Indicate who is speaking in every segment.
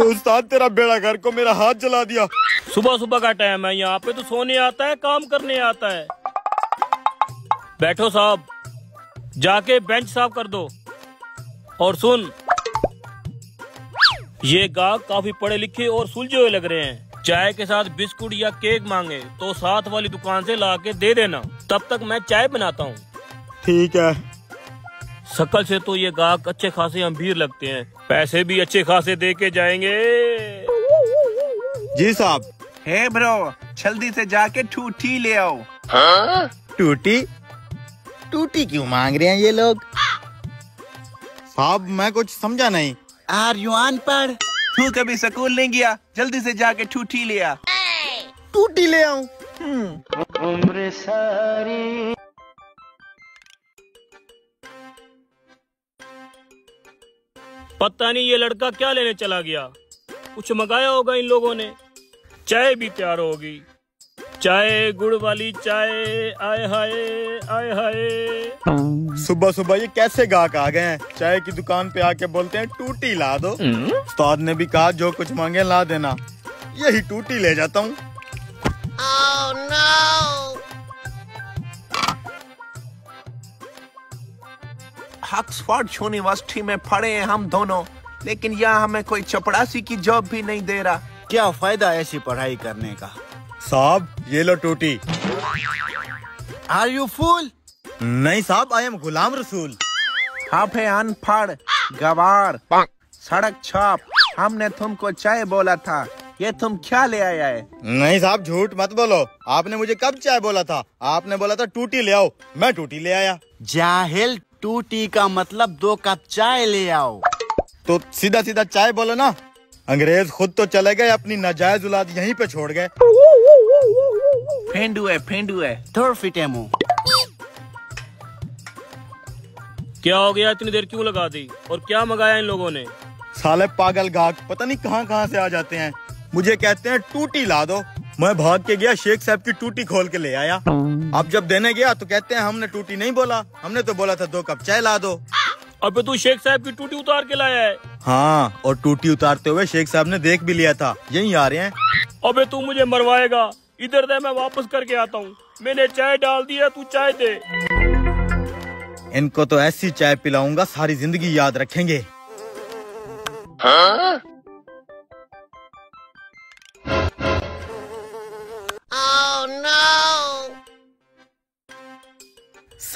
Speaker 1: उस्ताद तेरा बेड़ा घर को मेरा हाथ जला दिया।
Speaker 2: सुबह सुबह का टाइम है यहाँ पे तो सोने आता है काम करने आता है। बैठो साहब जाके बेंच साफ़ कर दो। और सुन ये गाहक काफ़ी पढ़े लिखे और सुलझे हुए लग रहे हैं। चाय के साथ बिस्कुट या केक मांगे तो साथ वाली दुकान से ला के दे देना। तब तक मैं चाय बनाता हूँ।
Speaker 1: ठीक है।
Speaker 2: शकल से तो ये गाहक अच्छे खासे अमीर लगते हैं। पैसे भी अच्छे खासे दे के जाएँगे।
Speaker 1: जी साहब।
Speaker 3: हे ब्रो जल्दी से जाके ठूठी ले आओ।
Speaker 1: टूटी? टूटी क्यों मांग रहे हैं ये लोग? साहब मैं कुछ समझा नहीं।
Speaker 4: आर यू अनपढ़
Speaker 3: तू कभी स्कूल नहीं गया? जल्दी से जाके टूटी ले आ।
Speaker 1: टूटी ले आऊँ।
Speaker 2: पता नहीं ये लड़का क्या लेने चला गया। कुछ मंगाया होगा इन लोगों ने। चाय भी तैयार होगी। चाय गुड़ वाली चाय आए हाय आए हाय।
Speaker 1: सुबह सुबह ये कैसे गाहक आ गए हैं? चाय की दुकान पे आके बोलते हैं टूटी ला दो। उस्ताद ने भी कहा जो कुछ मांगे ला देना। यही टूटी ले जाता हूँ।
Speaker 3: ऑक्सफोर्ड यूनिवर्सिटी में पढ़े हैं हम दोनों। लेकिन यहाँ हमें कोई चपड़ासी की जॉब भी नहीं दे रहा।
Speaker 4: क्या फ़ायदा ऐसी पढ़ाई करने का?
Speaker 1: साहब ये लो टूटी।
Speaker 4: आर यू फुल
Speaker 1: नहीं साहब आई एम गुलाम रसूल।
Speaker 3: आप है अनपढ़ गवार सड़क छाप। हमने तुमको चाय बोला था ये तुम क्या ले आया है?
Speaker 1: नहीं साहब झूठ मत बोलो। आपने मुझे कब चाय बोला था? आपने बोला था टूटी ले आओ मैं टूटी ले आया।
Speaker 4: जाहिल टूटी का मतलब दो कप चाय ले आओ।
Speaker 1: तो सीधा सीधा चाय बोलो ना। अंग्रेज़ खुद तो चले गए अपनी नाजायज औलाद यहीं पे छोड़ गए।
Speaker 3: फेंडू है फेंडू है।
Speaker 4: थोड़ फिटे मुँह।
Speaker 2: क्या हो गया? इतनी देर क्यों लगा दी? और क्या मंगाया इन लोगों ने?
Speaker 1: साले पागल गाहक पता नहीं कहाँ कहाँ से आ जाते हैं। मुझे कहते हैं टूटी ला दो। मैं भाग के गया शेख साहब की टूटी खोल के ले आया। अब जब देने गया तो कहते हैं हमने टूटी नहीं बोला। हमने तो बोला था दो कप चाय ला दो।
Speaker 2: अब तू शेख साहब की टूटी उतार के लाया है।
Speaker 1: हाँ और टूटी उतारते हुए शेख साहब ने देख भी लिया था। यही आ रहे हैं।
Speaker 2: अबे तू मुझे मरवाएगा। इधर दे मैं वापस करके आता हूँ। मैंने चाय डाल दी है तू चाय दे।
Speaker 1: इनको तो ऐसी चाय पिलाऊँगा सारी ज़िंदगी याद रखेंगे।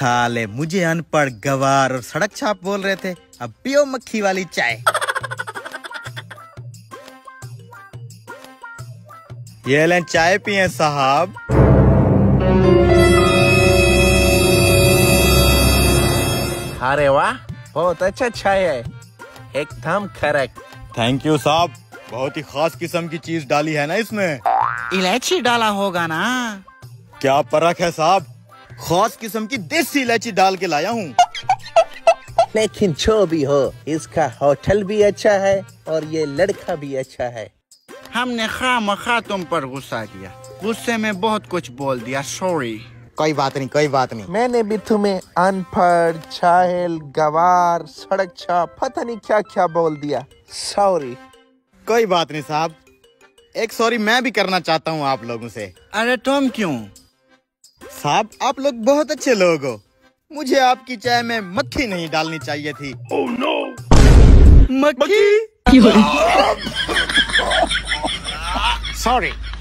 Speaker 1: साले मुझे अनपढ़ गवार और सड़क छाप बोल रहे थे। अब पियो मक्खी वाली चाय। ये लें चाय पिए साहब।
Speaker 3: अरे वाह बहुत अच्छा चाय है। एकदम करेक्ट
Speaker 1: थैंक यू साहब। बहुत ही खास किस्म की चीज़ डाली है ना इसमें।
Speaker 4: इलायची डाला होगा ना।
Speaker 1: क्या परख है साहब? खास किस्म की देसी इलायची डाल के लाया हूँ।
Speaker 3: लेकिन जो भी हो इसका होटल भी अच्छा है और ये लड़का भी अच्छा है।
Speaker 4: हमने खा मखा तुम पर गुस्सा किया। गुस्से में बहुत कुछ बोल दिया सॉरी
Speaker 1: कोई बात नहीं कोई बात नहीं।
Speaker 3: मैंने भी तुम्हें अनपढ़ छाहल गवार सड़क छाप पता नहीं क्या क्या बोल दिया। सॉरी
Speaker 1: कोई बात नहीं साहब। एक सॉरी मैं भी करना चाहता हूँ आप लोगों से।
Speaker 4: अरे तुम क्यों?
Speaker 1: साहब आप लोग बहुत अच्छे लोग हो। मुझे आपकी चाय में मक्खी नहीं डालनी चाहिए थी। Oh, no.
Speaker 4: मक्खी?
Speaker 3: सॉरी